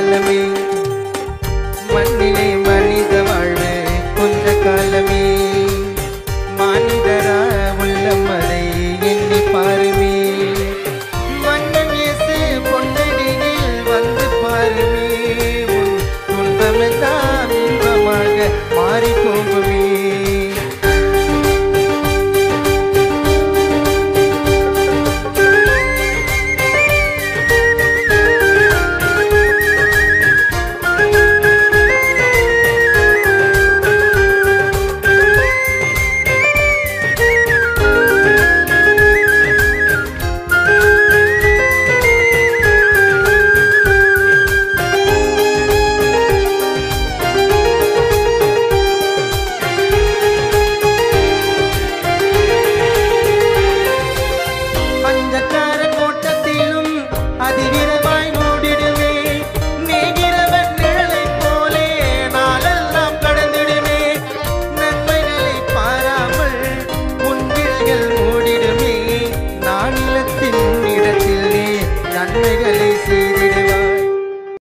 Let me.